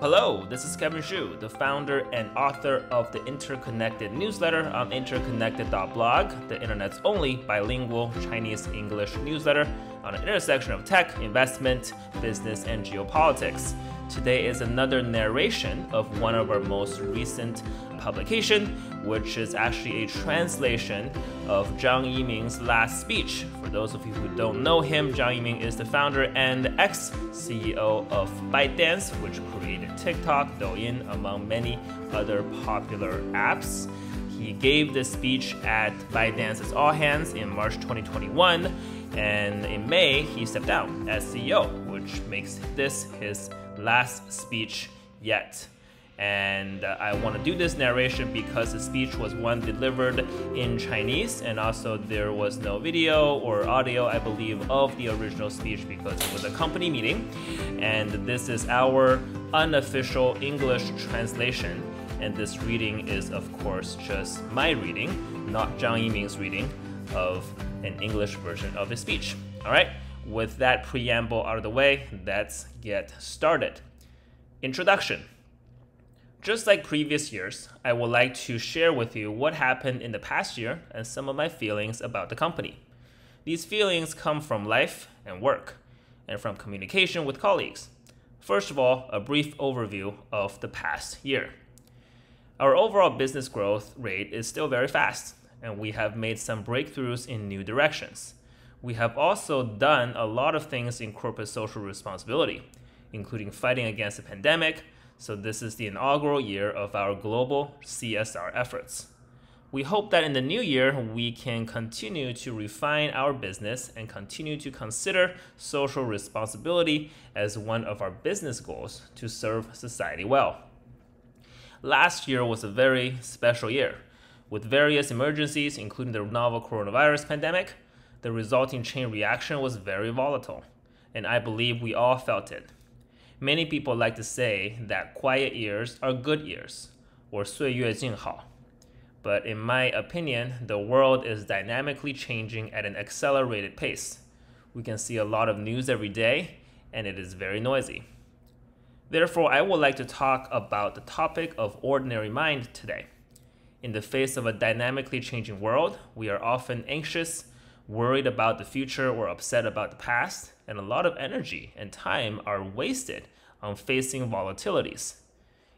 Hello, this is Kevin Xu, the founder and author of the Interconnected newsletter on interconnected.blog, the internet's only bilingual Chinese English newsletter on an intersection of tech, investment, business, and geopolitics. Today is another narration of one of our most recent publication, which is actually a translation of Zhang Yiming's last speech. For those of you who don't know him, Zhang Yiming is the founder and ex-CEO of ByteDance, which created TikTok, Douyin, among many other popular apps. He gave this speech at ByteDance's All Hands in March 2021, and in May, he stepped down as CEO, which makes this his last speech yet. And uh, I want to do this narration because the speech was one delivered in Chinese, and also there was no video or audio, I believe, of the original speech because it was a company meeting. And this is our unofficial English translation. And this reading is, of course, just my reading, not Zhang Yiming's reading of an English version of his speech. All right, with that preamble out of the way, let's get started. Introduction. Just like previous years, I would like to share with you what happened in the past year and some of my feelings about the company. These feelings come from life and work, and from communication with colleagues. First of all, a brief overview of the past year. Our overall business growth rate is still very fast, and we have made some breakthroughs in new directions. We have also done a lot of things in corporate social responsibility, including fighting against the pandemic. So, this is the inaugural year of our global CSR efforts. We hope that in the new year, we can continue to refine our business and continue to consider social responsibility as one of our business goals to serve society well. Last year was a very special year. With various emergencies, including the novel coronavirus pandemic, the resulting chain reaction was very volatile, and I believe we all felt it. Many people like to say that quiet years are good years, or 岁月静好. But in my opinion, the world is dynamically changing at an accelerated pace. We can see a lot of news every day, and it is very noisy. Therefore, I would like to talk about the topic of ordinary mind today. In the face of a dynamically changing world, we are often anxious, worried about the future, or upset about the past, and a lot of energy and time are wasted on facing volatilities.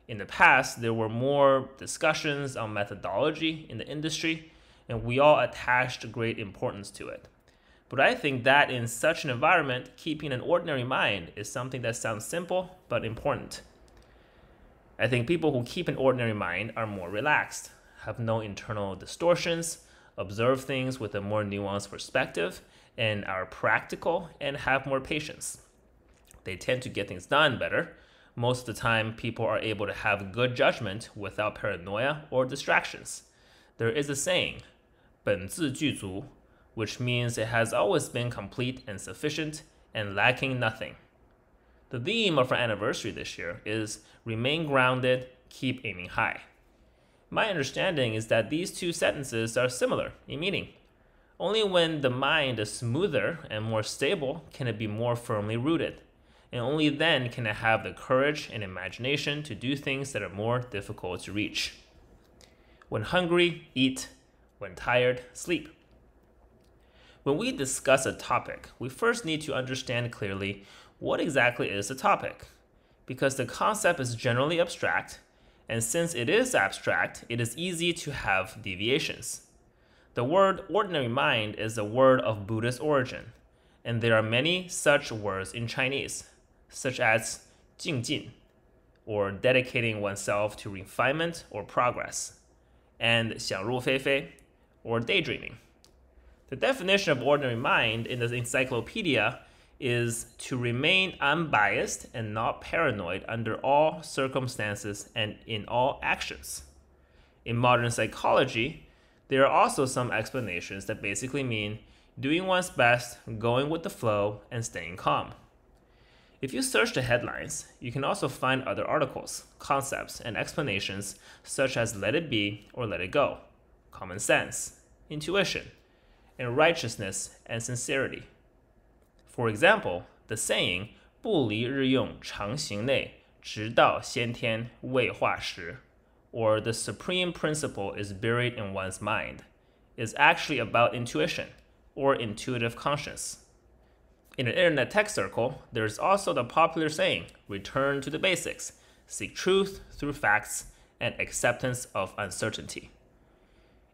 In the past, there were more discussions on methodology in the industry, and we all attached great importance to it. But I think that in such an environment, keeping an ordinary mind is something that sounds simple but important. I think people who keep an ordinary mind are more relaxed, have no internal distortions, observe things with a more nuanced perspective, and are practical and have more patience. They tend to get things done better. Most of the time, people are able to have good judgment without paranoia or distractions. There is a saying, 本自具足, which means it has always been complete and sufficient and lacking nothing. The theme of our anniversary this year is remain grounded, keep aiming high. My understanding is that these two sentences are similar in meaning. Only when the mind is smoother and more stable can it be more firmly rooted. And only then can it have the courage and imagination to do things that are more difficult to reach. When hungry, eat. When tired, sleep. When we discuss a topic, we first need to understand clearly what exactly is the topic. Because the concept is generally abstract, and since it is abstract, it is easy to have deviations. The word ordinary mind is a word of Buddhist origin, and there are many such words in Chinese, such as jingjin, or dedicating oneself to refinement or progress, and "想入非非," or daydreaming. The definition of ordinary mind in the encyclopedia is to remain unbiased and not paranoid under all circumstances and in all actions. In modern psychology, there are also some explanations that basically mean doing one's best, going with the flow, and staying calm. If you search the headlines, you can also find other articles, concepts, and explanations such as let it be or let it go, common sense, intuition, and righteousness and sincerity. For example, the saying 不离日用常行内 直到先天未化时, or the supreme principle is buried in one's mind, is actually about intuition or intuitive conscience. In an internet tech circle, there's also the popular saying return to the basics, seek truth through facts, and acceptance of uncertainty.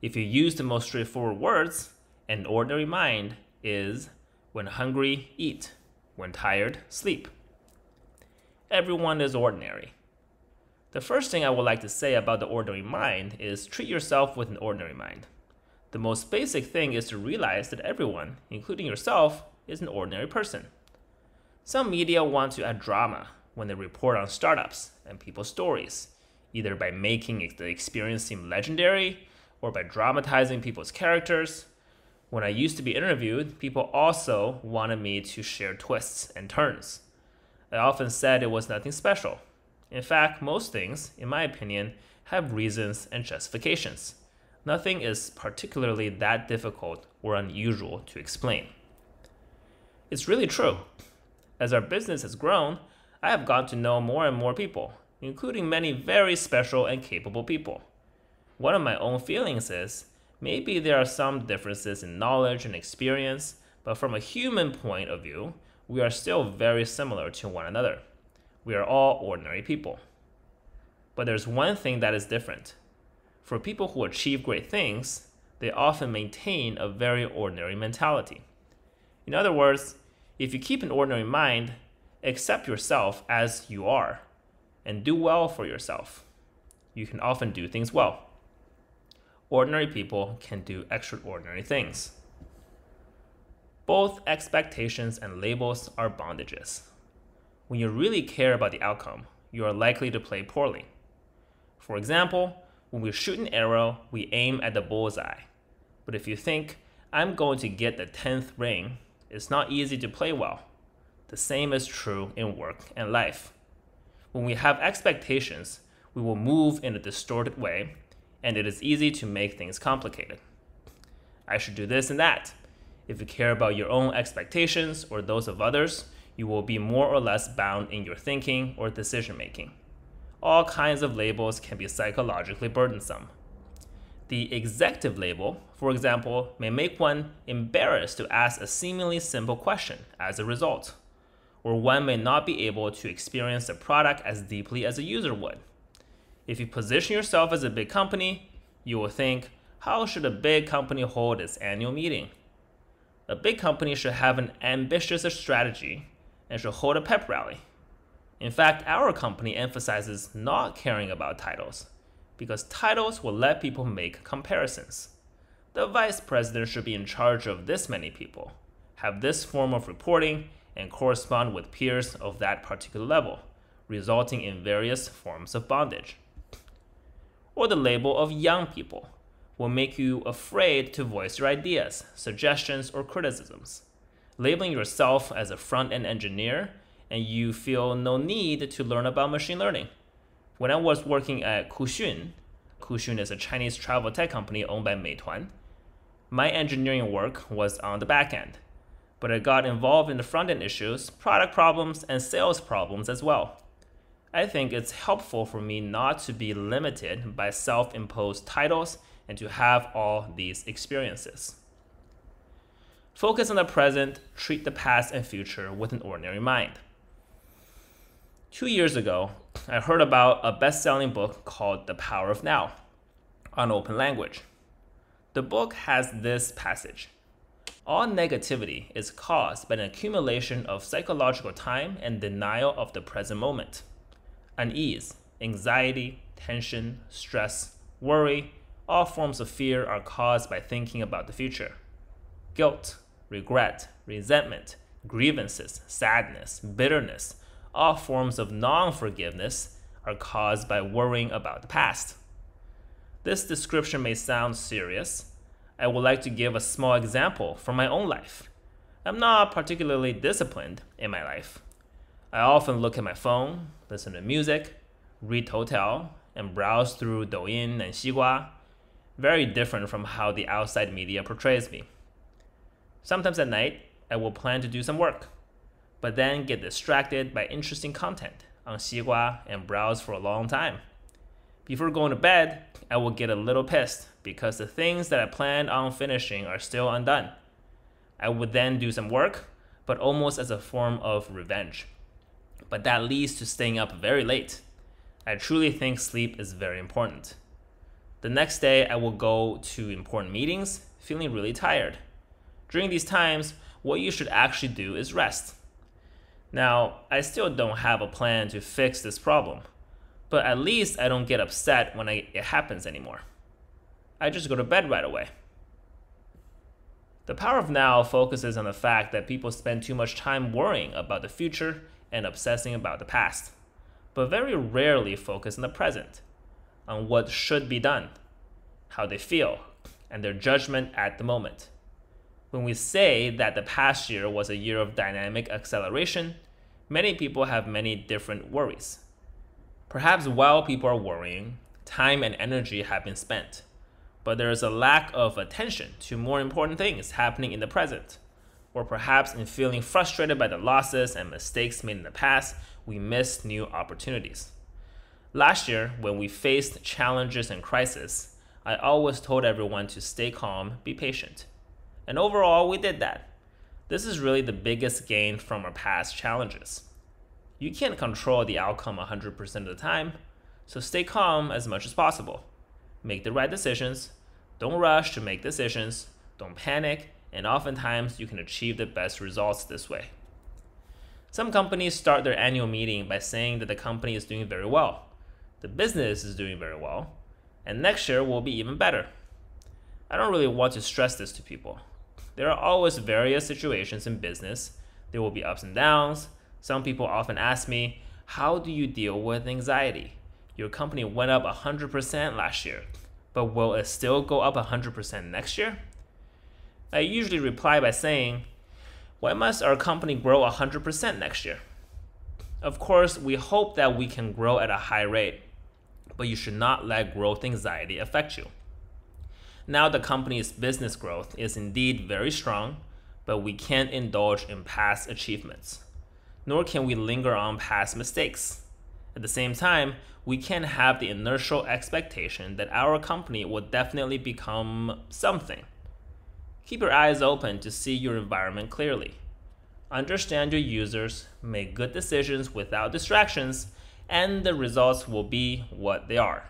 If you use the most straightforward words, an ordinary mind is when hungry, eat, when tired, sleep. Everyone is ordinary. The first thing I would like to say about the ordinary mind is treat yourself with an ordinary mind. The most basic thing is to realize that everyone, including yourself, is an ordinary person. Some media want to add drama when they report on startups and people's stories, either by making the experience seem legendary or by dramatizing people's characters. When I used to be interviewed, people also wanted me to share twists and turns. I often said it was nothing special. In fact, most things, in my opinion, have reasons and justifications. Nothing is particularly that difficult or unusual to explain. It's really true. As our business has grown, I have gotten to know more and more people, including many very special and capable people. One of my own feelings is maybe there are some differences in knowledge and experience, but from a human point of view, we are still very similar to one another. We are all ordinary people. But there's one thing that is different. For people who achieve great things, they often maintain a very ordinary mentality. In other words, if you keep an ordinary mind, accept yourself as you are, and do well for yourself, you can often do things well. Ordinary people can do extraordinary things. Both expectations and labels are bondages. When you really care about the outcome, you are likely to play poorly. For example, when we shoot an arrow, we aim at the bullseye. But if you think, I'm going to get the 10th ring, it's not easy to play well. The same is true in work and life. When we have expectations, we will move in a distorted way, and it is easy to make things complicated. I should do this and that. If you care about your own expectations or those of others, you will be more or less bound in your thinking or decision making. All kinds of labels can be psychologically burdensome. The executive label, for example, may make one embarrassed to ask a seemingly simple question as a result, or one may not be able to experience the product as deeply as a user would. If you position yourself as a big company, you will think, how should a big company hold its annual meeting? A big company should have an ambitious strategy and should hold a pep rally. In fact, our company emphasizes not caring about titles because titles will let people make comparisons. The vice president should be in charge of this many people, have this form of reporting, and correspond with peers of that particular level, resulting in various forms of bondage. Or the label of young people will make you afraid to voice your ideas, suggestions, or criticisms. Labeling yourself as a front end engineer, and you feel no need to learn about machine learning when I was working at Kuxun, Kuxun is a Chinese travel tech company owned by Meituan, my engineering work was on the back end, but I got involved in the front end issues, product problems, and sales problems as well. I think it's helpful for me not to be limited by self imposed titles and to have all these experiences. Focus on the present, treat the past and future with an ordinary mind. Two years ago, I heard about a best selling book called The Power of Now on open language. The book has this passage All negativity is caused by an accumulation of psychological time and denial of the present moment. Unease, anxiety, tension, stress, worry, all forms of fear are caused by thinking about the future. Guilt, regret, resentment, grievances, sadness, bitterness, all forms of non forgiveness are caused by worrying about the past. This description may sound serious. I would like to give a small example from my own life. I'm not particularly disciplined in my life. I often look at my phone, listen to music, read Toutiao, and browse through Douyin and Xigua. Very different from how the outside media portrays me. Sometimes at night, I will plan to do some work but then get distracted by interesting content on Xigua and browse for a long time. Before going to bed, I will get a little pissed because the things that I planned on finishing are still undone. I would then do some work, but almost as a form of revenge. But that leads to staying up very late. I truly think sleep is very important. The next day, I will go to important meetings feeling really tired. During these times, what you should actually do is rest. Now, I still don't have a plan to fix this problem but at least I don't get upset when I, it happens anymore. I just go to bed right away. The power of now focuses on the fact that people spend too much time worrying about the future and obsessing about the past, but very rarely focus on the present, on what should be done, how they feel, and their judgment at the moment. When we say that the past year was a year of dynamic acceleration, many people have many different worries. Perhaps while people are worrying, time and energy have been spent, but there is a lack of attention to more important things happening in the present. Or perhaps in feeling frustrated by the losses and mistakes made in the past, we miss new opportunities. Last year, when we faced challenges and crises, I always told everyone to stay calm, be patient. And overall, we did that. This is really the biggest gain from our past challenges. You can't control the outcome 100% of the time, so stay calm as much as possible. Make the right decisions. Don't rush to make decisions. Don't panic, and oftentimes you can achieve the best results this way. Some companies start their annual meeting by saying that the company is doing very well, the business is doing very well, and next year will be even better. I don't really want to stress this to people. There are always various situations in business. There will be ups and downs, some people often ask me, How do you deal with anxiety? Your company went up 100% last year, but will it still go up 100% next year? I usually reply by saying, Why must our company grow 100% next year? Of course, we hope that we can grow at a high rate, but you should not let growth anxiety affect you. Now, the company's business growth is indeed very strong, but we can't indulge in past achievements nor can we linger on past mistakes. At the same time, we can't have the inertial expectation that our company will definitely become something. Keep your eyes open to see your environment clearly. Understand your users, make good decisions without distractions, and the results will be what they are.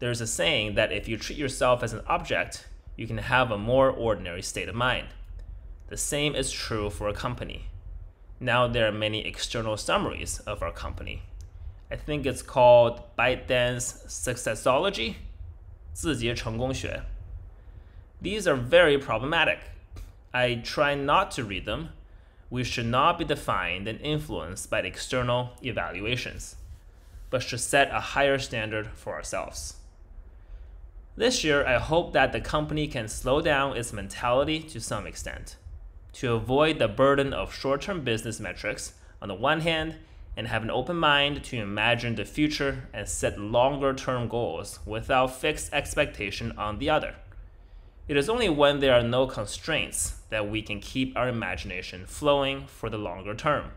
There's a saying that if you treat yourself as an object, you can have a more ordinary state of mind. The same is true for a company. Now there are many external summaries of our company. I think it's called ByteDance Successology, 字节成功学. These are very problematic. I try not to read them. We should not be defined and influenced by external evaluations, but should set a higher standard for ourselves. This year, I hope that the company can slow down its mentality to some extent to avoid the burden of short term business metrics on the one hand, and have an open mind to imagine the future and set longer term goals without fixed expectation on the other. It is only when there are no constraints that we can keep our imagination flowing for the longer term.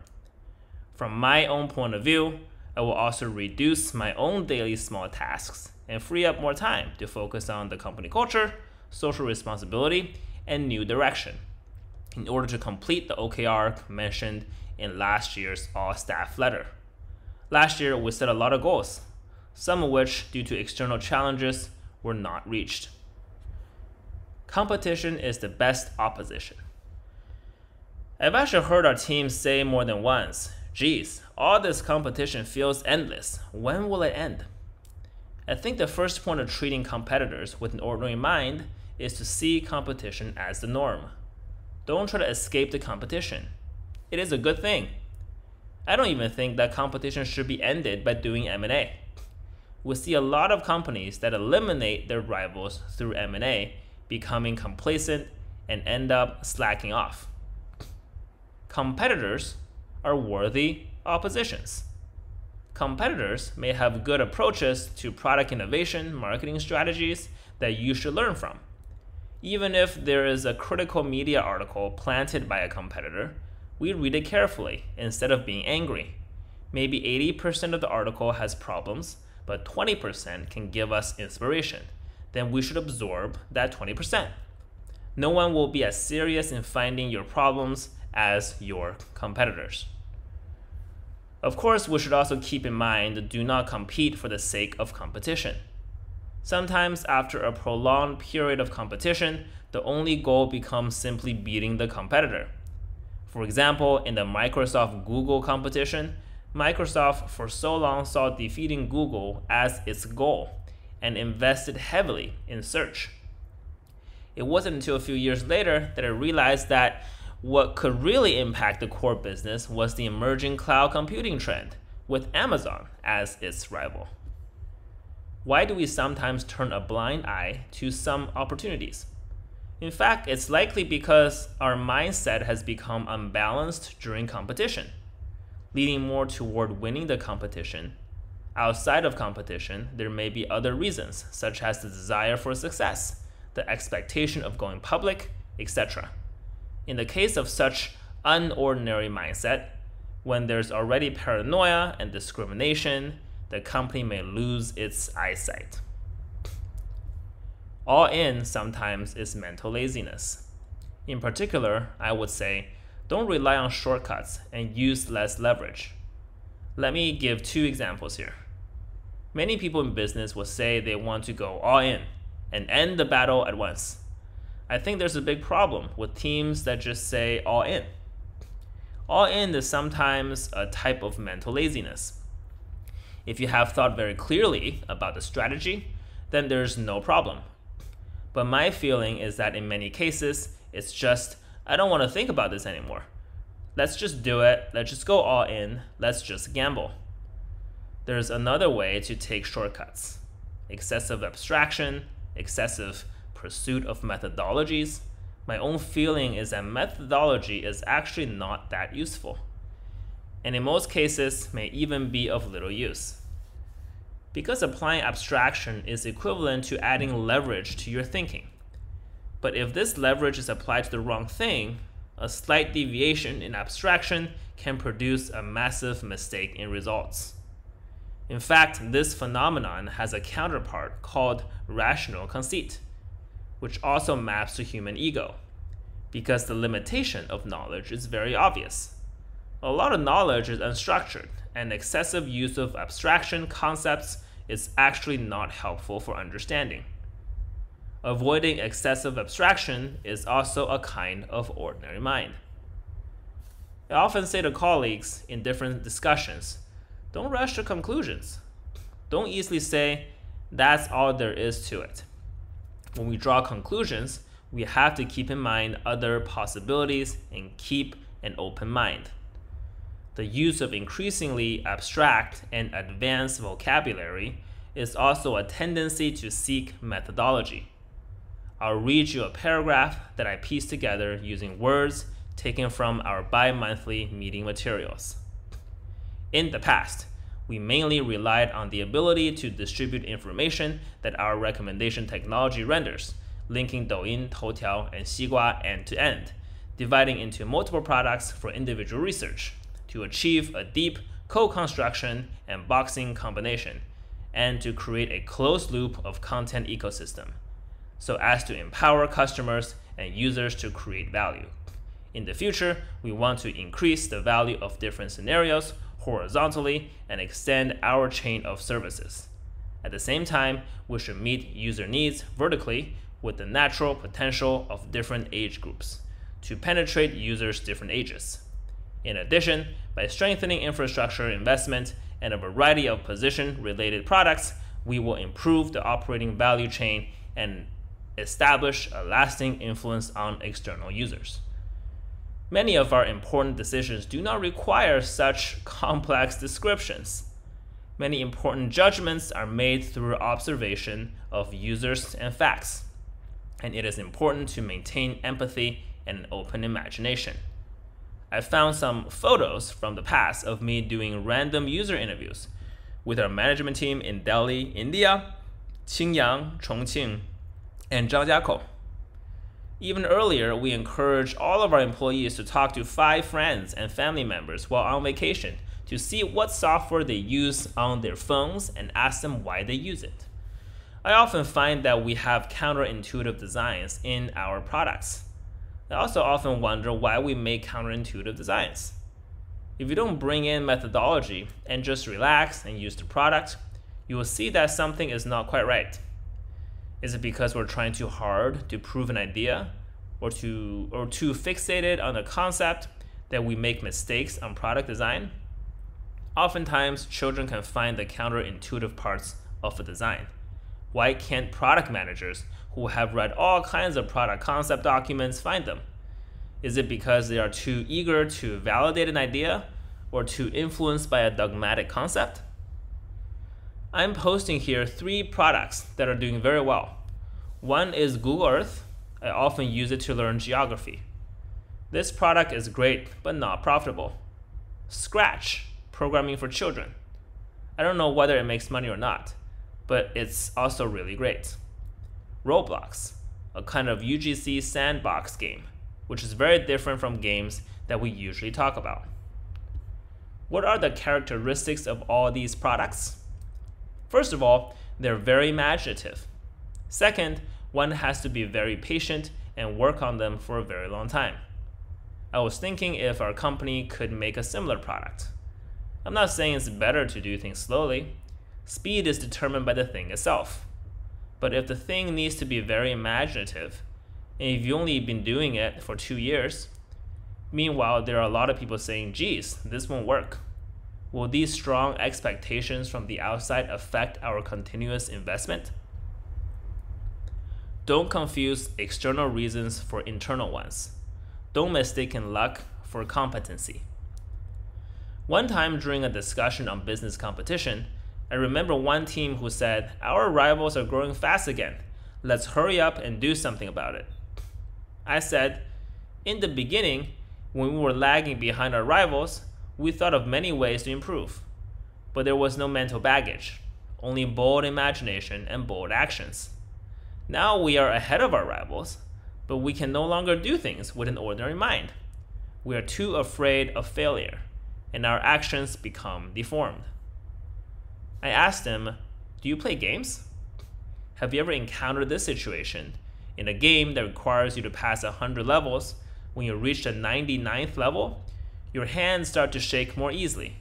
From my own point of view, I will also reduce my own daily small tasks and free up more time to focus on the company culture, social responsibility, and new direction in order to complete the OKR mentioned in last year's all staff letter. Last year, we set a lot of goals, some of which, due to external challenges, were not reached. Competition is the best opposition. I've actually heard our team say more than once, geez, all this competition feels endless. When will it end? I think the first point of treating competitors with an ordinary mind is to see competition as the norm. Don't try to escape the competition. It is a good thing. I don't even think that competition should be ended by doing M&A. We see a lot of companies that eliminate their rivals through M&A, becoming complacent and end up slacking off. Competitors are worthy oppositions. Competitors may have good approaches to product innovation, marketing strategies that you should learn from even if there is a critical media article planted by a competitor, we read it carefully instead of being angry. Maybe 80% of the article has problems, but 20% can give us inspiration. Then we should absorb that 20%. No one will be as serious in finding your problems as your competitors. Of course, we should also keep in mind do not compete for the sake of competition. Sometimes, after a prolonged period of competition, the only goal becomes simply beating the competitor. For example, in the Microsoft Google competition, Microsoft for so long saw defeating Google as its goal and invested heavily in search. It wasn't until a few years later that I realized that what could really impact the core business was the emerging cloud computing trend, with Amazon as its rival. Why do we sometimes turn a blind eye to some opportunities? In fact, it's likely because our mindset has become unbalanced during competition, leading more toward winning the competition. Outside of competition, there may be other reasons, such as the desire for success, the expectation of going public, etc. In the case of such unordinary mindset, when there's already paranoia and discrimination, the company may lose its eyesight. All in sometimes is mental laziness. In particular, I would say don't rely on shortcuts and use less leverage. Let me give two examples here. Many people in business will say they want to go all in and end the battle at once. I think there's a big problem with teams that just say all in. All in is sometimes a type of mental laziness. If you have thought very clearly about the strategy, then there's no problem. But my feeling is that in many cases, it's just, I don't want to think about this anymore. Let's just do it. Let's just go all in. Let's just gamble. There's another way to take shortcuts excessive abstraction, excessive pursuit of methodologies, my own feeling is that methodology is actually not that useful, and in most cases may even be of little use. Because applying abstraction is equivalent to adding leverage to your thinking. But if this leverage is applied to the wrong thing, a slight deviation in abstraction can produce a massive mistake in results. In fact, this phenomenon has a counterpart called rational conceit which also maps to human ego, because the limitation of knowledge is very obvious. A lot of knowledge is unstructured, and excessive use of abstraction concepts is actually not helpful for understanding. Avoiding excessive abstraction is also a kind of ordinary mind. I often say to colleagues in different discussions don't rush to conclusions. Don't easily say, that's all there is to it when we draw conclusions, we have to keep in mind other possibilities and keep an open mind. The use of increasingly abstract and advanced vocabulary is also a tendency to seek methodology. I'll read you a paragraph that I pieced together using words taken from our bi monthly meeting materials. In the past, we mainly relied on the ability to distribute information that our recommendation technology renders, linking Douyin, Toutiao, and Xigua end to end, dividing into multiple products for individual research to achieve a deep co-construction and boxing combination, and to create a closed loop of content ecosystem, so as to empower customers and users to create value. In the future, we want to increase the value of different scenarios horizontally and extend our chain of services. At the same time, we should meet user needs vertically with the natural potential of different age groups to penetrate users' different ages. In addition, by strengthening infrastructure investment and a variety of position related products, we will improve the operating value chain and establish a lasting influence on external users. Many of our important decisions do not require such complex descriptions. Many important judgments are made through observation of users and facts, and it is important to maintain empathy and an open imagination. I found some photos from the past of me doing random user interviews with our management team in Delhi, India, Qingyang, Chongqing, and Zhangjiakou. Even earlier, we encourage all of our employees to talk to five friends and family members while on vacation to see what software they use on their phones and ask them why they use it. I often find that we have counterintuitive designs in our products. I also often wonder why we make counterintuitive designs. If you don't bring in methodology and just relax and use the product, you will see that something is not quite right. Is it because we're trying too hard to prove an idea or to or too fixated on a concept that we make mistakes on product design? Oftentimes, children can find the counterintuitive parts of a design. Why can't product managers who have read all kinds of product concept documents find them? Is it because they are too eager to validate an idea or too influenced by a dogmatic concept? I'm posting here three products that are doing very well. One is Google Earth. I often use it to learn geography. This product is great, but not profitable. Scratch, programming for children. I don't know whether it makes money or not, but it's also really great. Roblox, a kind of UGC sandbox game which is very different from games that we usually talk about. What are the characteristics of all these products? First of all, they're very imaginative. Second, one has to be very patient and work on them for a very long time. I was thinking if our company could make a similar product. I'm not saying it's better to do things slowly. Speed is determined by the thing itself. But if the thing needs to be very imaginative, and if you've only been doing it for two years, meanwhile, there are a lot of people saying, geez, this won't work. Will these strong expectations from the outside affect our continuous investment? Don't confuse external reasons for internal ones. Don't mistake in luck for competency. One time during a discussion on business competition, I remember one team who said, Our rivals are growing fast again. Let's hurry up and do something about it. I said, in the beginning, when we were lagging behind our rivals, we thought of many ways to improve. But there was no mental baggage, only bold imagination and bold actions. Now we are ahead of our rivals, but we can no longer do things with an ordinary mind. We are too afraid of failure, and our actions become deformed. I asked him, Do you play games? Have you ever encountered this situation in a game that requires you to pass 100 levels, when you reach the 99th level, your hands start to shake more easily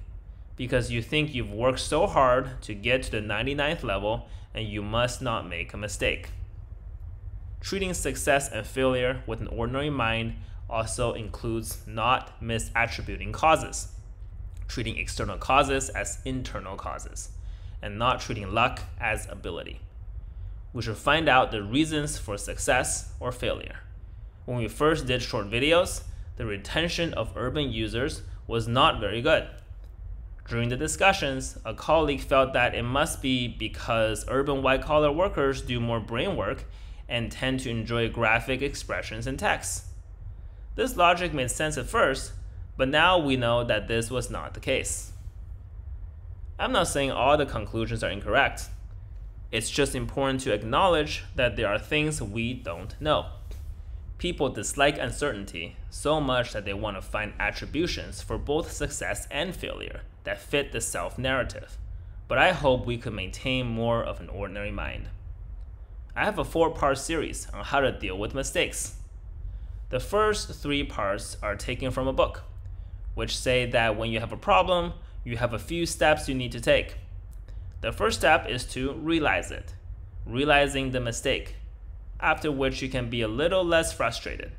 because you think you've worked so hard to get to the 99th level and you must not make a mistake. Treating success and failure with an ordinary mind also includes not misattributing causes, treating external causes as internal causes, and not treating luck as ability we should find out the reasons for success or failure. When we first did short videos, the retention of urban users was not very good. During the discussions, a colleague felt that it must be because urban white collar workers do more brain work and tend to enjoy graphic expressions and text. This logic made sense at first, but now we know that this was not the case. I'm not saying all the conclusions are incorrect. It's just important to acknowledge that there are things we don't know. People dislike uncertainty so much that they want to find attributions for both success and failure that fit the self narrative. But I hope we could maintain more of an ordinary mind. I have a four part series on how to deal with mistakes. The first three parts are taken from a book, which say that when you have a problem, you have a few steps you need to take. The first step is to realize it, realizing the mistake, after which you can be a little less frustrated.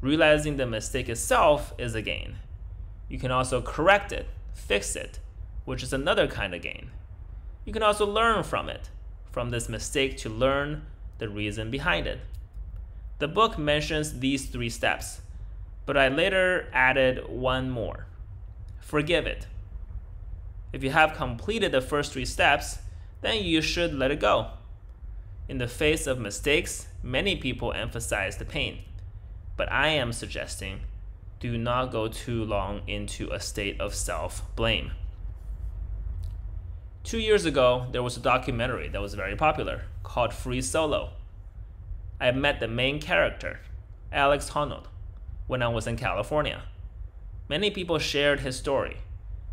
Realizing the mistake itself is a gain. You can also correct it, fix it, which is another kind of gain. You can also learn from it, from this mistake to learn the reason behind it. The book mentions these three steps, but I later added one more. Forgive it. If you have completed the first three steps, then you should let it go. In the face of mistakes, many people emphasize the pain, but I am suggesting do not go too long into a state of self blame. Two years ago, there was a documentary that was very popular called Free Solo. I met the main character, Alex Honnold, when I was in California. Many people shared his story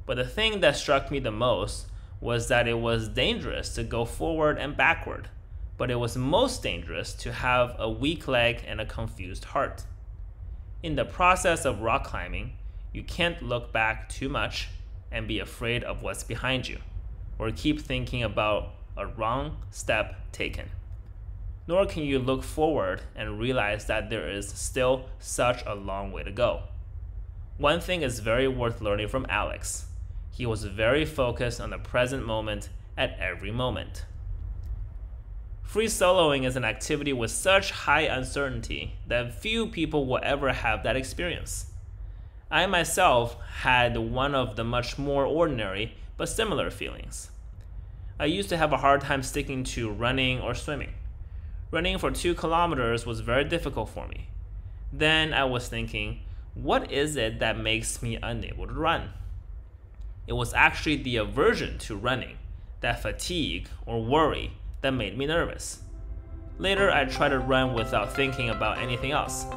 But the thing that struck me the most was that it was dangerous to go forward and backward, but it was most dangerous to have a weak leg and a confused heart. In the process of rock climbing, you can't look back too much and be afraid of what's behind you, or keep thinking about a wrong step taken. Nor can you look forward and realize that there is still such a long way to go. One thing is very worth learning from Alex. He was very focused on the present moment at every moment. Free soloing is an activity with such high uncertainty that few people will ever have that experience. I myself had one of the much more ordinary but similar feelings. I used to have a hard time sticking to running or swimming. Running for two kilometers was very difficult for me. Then I was thinking, what is it that makes me unable to run? It was actually the aversion to running, that fatigue or worry that made me nervous. Later, I tried to run without thinking about anything else,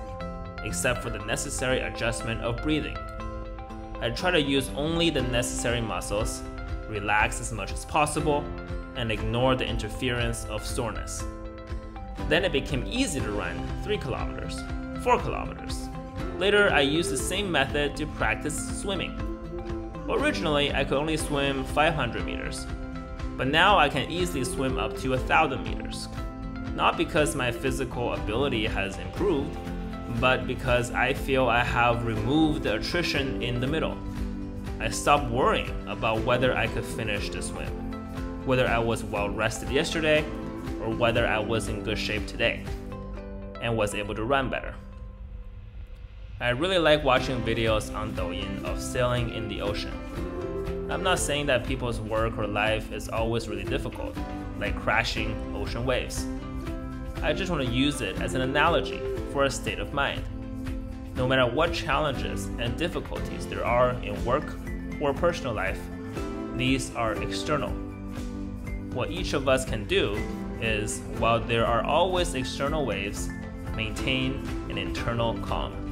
except for the necessary adjustment of breathing. I tried to use only the necessary muscles, relax as much as possible, and ignore the interference of soreness. Then it became easy to run 3 kilometers, 4 kilometers. Later, I used the same method to practice swimming. Originally, I could only swim 500 meters, but now I can easily swim up to 1000 meters. Not because my physical ability has improved, but because I feel I have removed the attrition in the middle. I stopped worrying about whether I could finish the swim, whether I was well rested yesterday, or whether I was in good shape today, and was able to run better. I really like watching videos on Douyin of sailing in the ocean. I'm not saying that people's work or life is always really difficult, like crashing ocean waves. I just want to use it as an analogy for a state of mind. No matter what challenges and difficulties there are in work or personal life, these are external. What each of us can do is, while there are always external waves, maintain an internal calm.